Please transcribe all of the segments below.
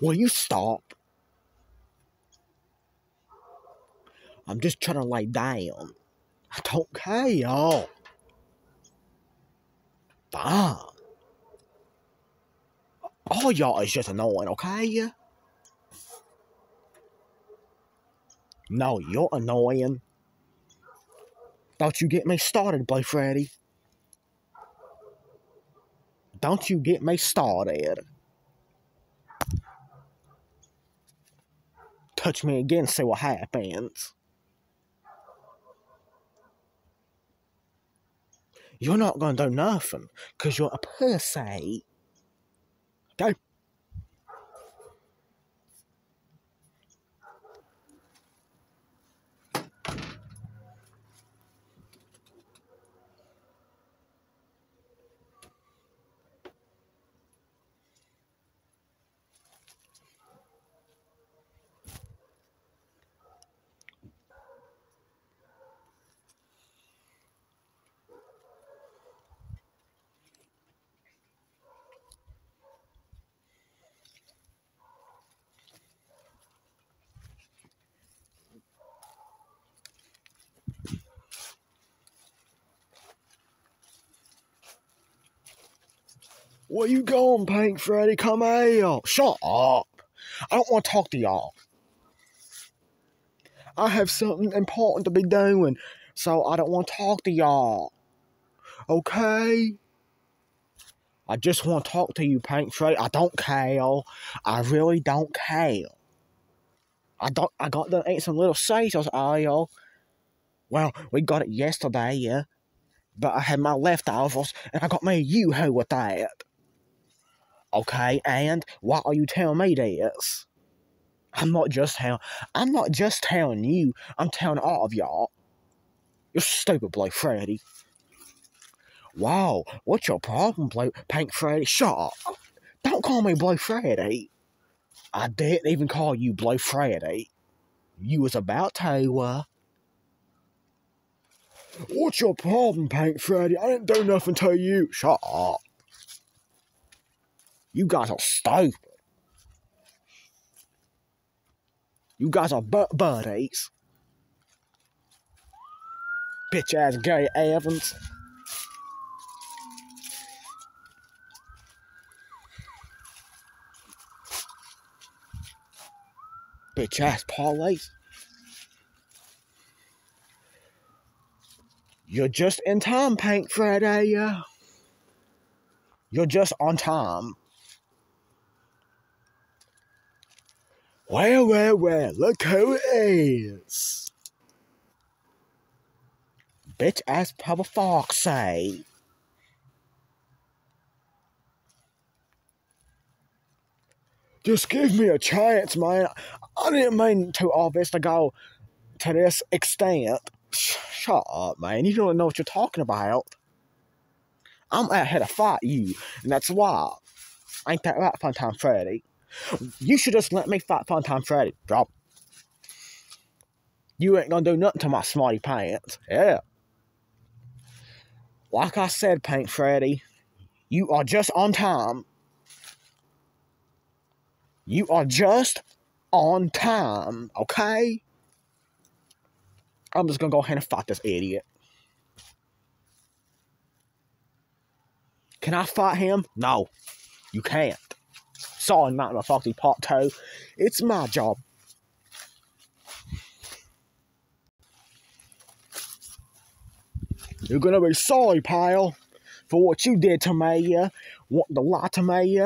Will you stop? I'm just trying to lay down. I don't care. Y'all. Fine. All y'all is just annoying, okay? No, you're annoying. Don't you get me started, Boy Freddy. Don't you get me started. Touch me again, see what happens. You're not gonna do nothing, cause you're a pussy. Go. Where you going, Pink Freddy? Come out. Shut up. I don't want to talk to y'all. I have something important to be doing, so I don't want to talk to y'all. Okay? I just want to talk to you, Pink Freddy. I don't care. I really don't care. I don't. I got to eat some little Caesars, y'all. Well, we got it yesterday, yeah. But I had my leftovers, and I got me a U-Haul with that. Okay, and why are you telling me this? I'm not just telling. I'm not just telling you. I'm telling all of y'all. You're stupid, Blake Freddy. Wow, what's your problem, Blake Pink Freddy? Shut up. Don't call me Blake Freddy. I didn't even call you Blake Freddy. You was about to, uh. What's your problem, Pink Freddy? I didn't do nothing to you. Shut up. You guys are stupid. You guys are butt buddies. Bitch ass Gary Evans. Bitch ass Paul parlays. You're just in time, Pink Freddy. You're just on time. Well, well, well, look who it is. Bitch ass Papa Foxy. Just give me a chance, man. I didn't mean to to go to this extent. Shut up, man. You don't know what you're talking about. I'm out here to fight you, and that's why. Ain't that right, Funtime Freddy? You should just let me fight Funtime Freddy. Drop. You ain't gonna do nothing to my smarty pants. Yeah. Like I said, Pink Freddy, you are just on time. You are just on time, okay? I'm just gonna go ahead and fight this idiot. Can I fight him? No, you can't. Sorry, Matt my Foxy Part 2. It's my job. You're gonna be sorry, pal, for what you did to me, What the lie to me.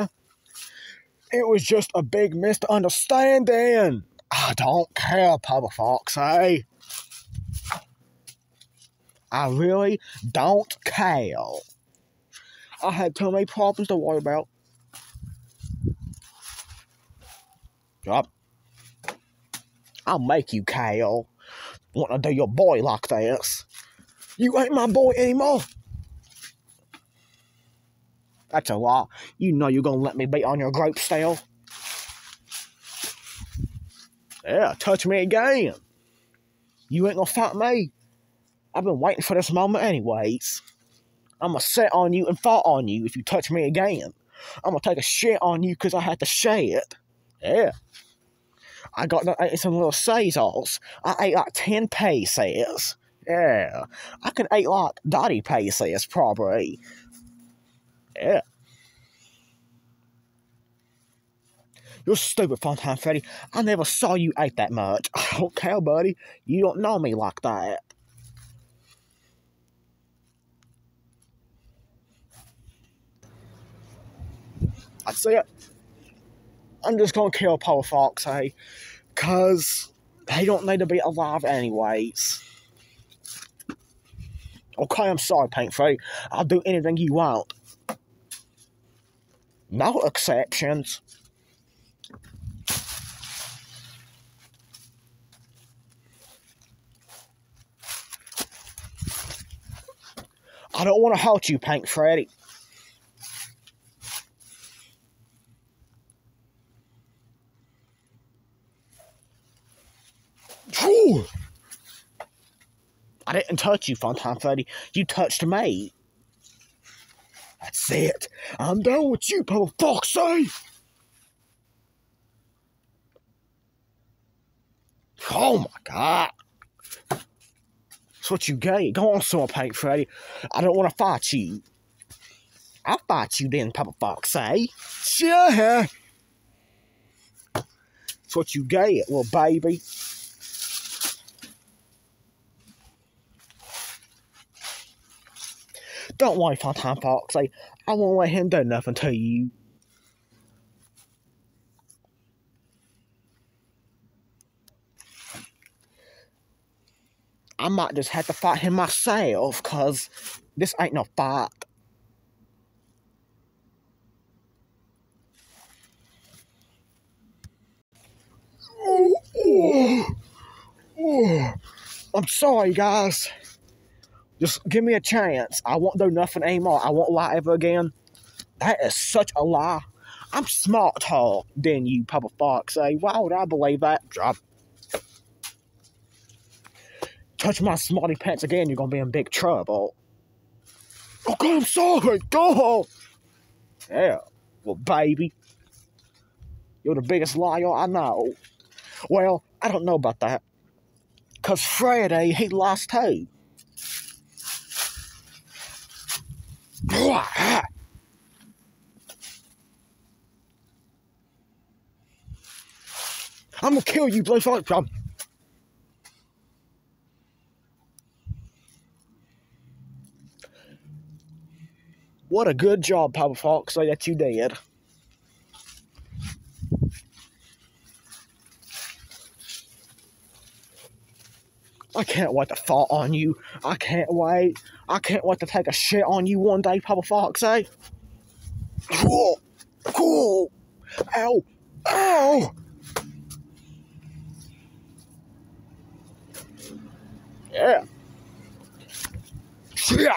It was just a big misunderstanding. I don't care, Papa Foxy. Eh? I really don't care. I had too many problems to worry about. Drop. I'll make you, Kyle. Want to do your boy like this? You ain't my boy anymore. That's a lie. You know you're gonna let me be on your grape stale. Yeah, touch me again. You ain't gonna fight me. I've been waiting for this moment anyways. I'm gonna sit on you and fall on you if you touch me again. I'm gonna take a shit on you because I had to shit. Yeah. I got some little Caesars. I ate like 10 pieces. Yeah. I can eat like 30 pieces, probably. Yeah. You're stupid, Funtime Freddy. I never saw you eat that much. Don't buddy. You don't know me like that. I see it. I'm just gonna kill Fox, hey, cause they don't need to be alive anyways. Okay, I'm sorry, Pink Freddy. I'll do anything you want. No exceptions. I don't want to hurt you, Pink Freddy. Whew. I didn't touch you, Funtime Freddy. You touched me. That's it. I'm done with you, Papa Foxy. Oh my god. That's what you get. Go on, Sword Paint Freddy. I don't want to fight you. I'll fight you then, Papa Foxy. Eh? Sure. That's what you get, little baby. Don't worry, Funtime Foxy. I won't let him do nothing to you. I might just have to fight him myself, cause this ain't no fight. I'm sorry, guys. Just give me a chance. I won't do nothing anymore. I won't lie ever again. That is such a lie. I'm smart smarter than you, Papa Fox. Say, why would I believe that? Drop. Touch my smarty pants again, you're gonna be in big trouble. Okay, I'm sorry. Go. Yeah. Well, baby. You're the biggest liar I know. Well, I don't know about that. Cause Friday eh, he lost too. I'm gonna kill you, Blue Fight Club. What a good job, Papa Fox, that you did. I can't wait to fall on you. I can't wait. I can't wait to take a shit on you one day, Papa Fox, eh? Cool. Cool. Ow. Ow. Yeah. Shit.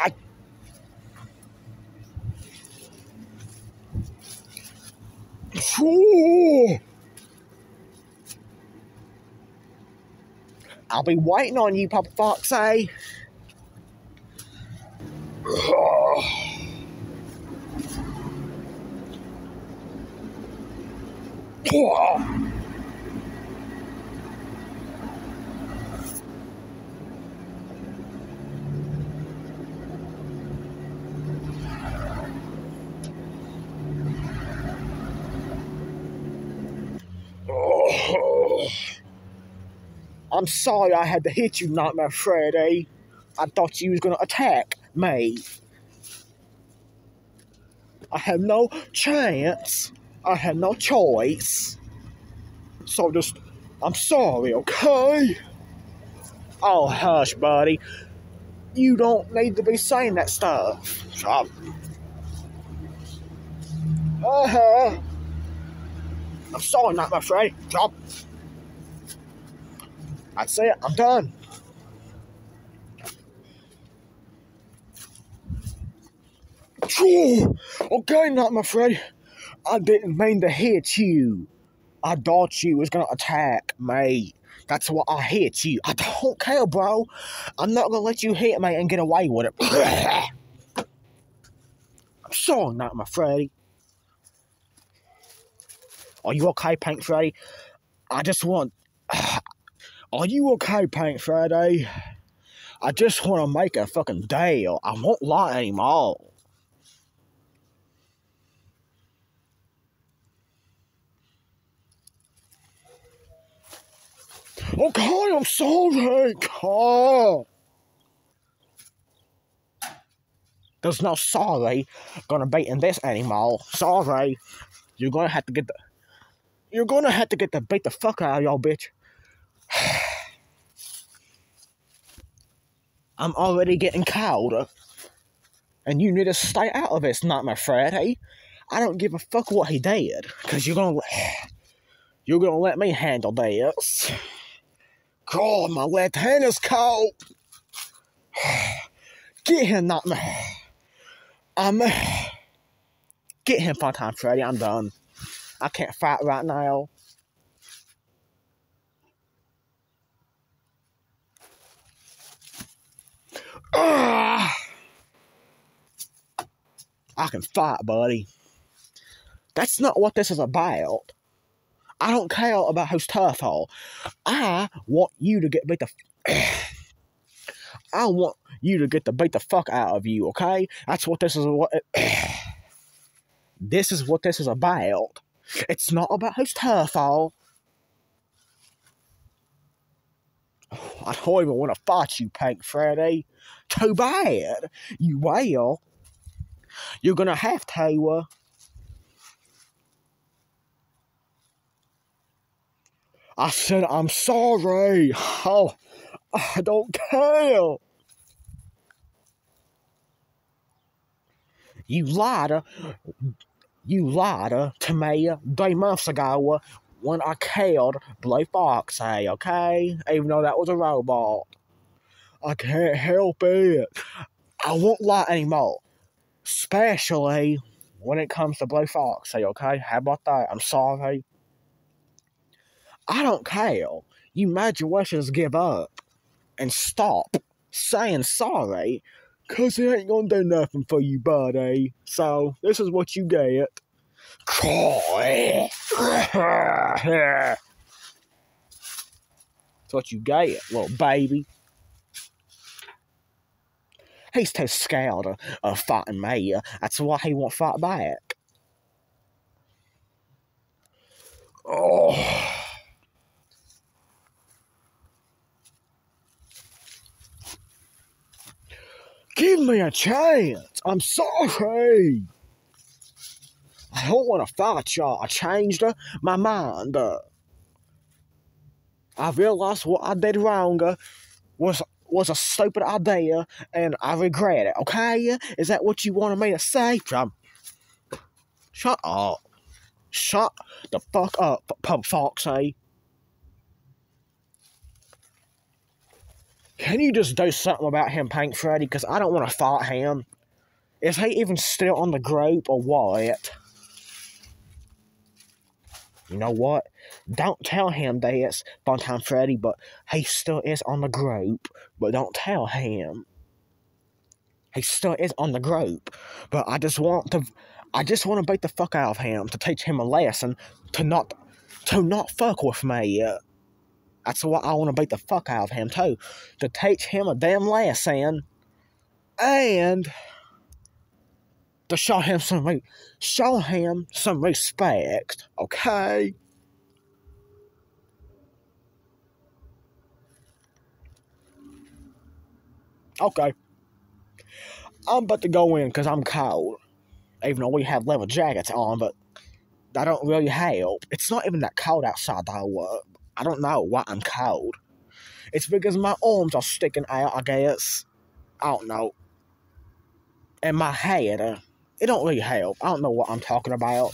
Ooh. I'll be waiting on you, Papa Foxy. I'm sorry I had to hit you, Nightmare Freddy. I thought you was gonna attack me. I had no chance. I had no choice. So just, I'm sorry, okay? Oh, hush, buddy. You don't need to be saying that stuff. Stop. Uh-huh. I'm sorry, not my friend. Stop. say it. I'm done. Okay, not my friend. I didn't mean to hit you. I thought you was gonna attack me. That's why I hit you. I don't care, bro. I'm not gonna let you hit me and get away with it. I'm sorry, Nightmare Freddy. Are you okay, Pink Freddy? I just want. Are you okay, Pink Freddy? I just want to make a fucking deal. I won't lie anymore. Okay, I'm sorry. Oh. There's no sorry gonna be in this anymore. Sorry. You're gonna have to get the You're gonna have to get the beat the fuck out of y'all bitch. I'm already getting cold. And you need to stay out of this, not my friend, hey? I don't give a fuck what he did. Cause you're gonna You're gonna let me handle this. God, my left hand is cold. Get him, not me. I'm. Get him, Funtime Freddy. I'm done. I can't fight right now. Ugh. I can fight, buddy. That's not what this is about. I don't care about who's tough all. I want you to get beat the. I want you to get the beat the fuck out of you. Okay, that's what this is. What this is what this is about. It's not about who's tough all. I don't even want to fight you, Pink Freddy. Too bad. You will. You're gonna have to. Uh, I said, I'm sorry. Oh, I don't care. You lied. Uh, you lied uh, to me three months ago when I killed Blue Foxy, okay? Even though that was a robot. I can't help it. I won't lie anymore. Especially when it comes to Blue Foxy, okay? How about that? I'm sorry. I don't care. You made your wishes give up and stop saying sorry, cause it ain't gonna do nothing for you, buddy. So this is what you get. That's what you get, little baby. He's too scared of, of fighting me. That's why he won't fight back. Oh. Give me a chance. I'm sorry. I don't want to fight y'all. I changed uh, my mind. Uh, I realized what I did wrong uh, was was a stupid idea, and I regret it. Okay? Is that what you wanted me to say? Trump? Shut up. Shut the fuck up, Pump Foxy. Can you just do something about him, Pink Freddy? Because I don't want to fight him. Is he even still on the group or what? You know what? Don't tell him that it's Funtime Freddy, but he still is on the group. But don't tell him. He still is on the group. But I just want to I just want to beat the fuck out of him to teach him a lesson to not to not fuck with me. That's what I want to beat the fuck out of him too. To teach him a damn lesson. And to show him some re- show him some respect, okay? Okay. I'm about to go in because I'm cold. Even though we have leather jackets on, but that don't really help. It's not even that cold outside though. I don't know why I'm cold. It's because my arms are sticking out, I guess. I don't know. And my head, uh, it don't really help. I don't know what I'm talking about.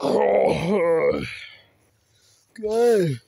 Oh.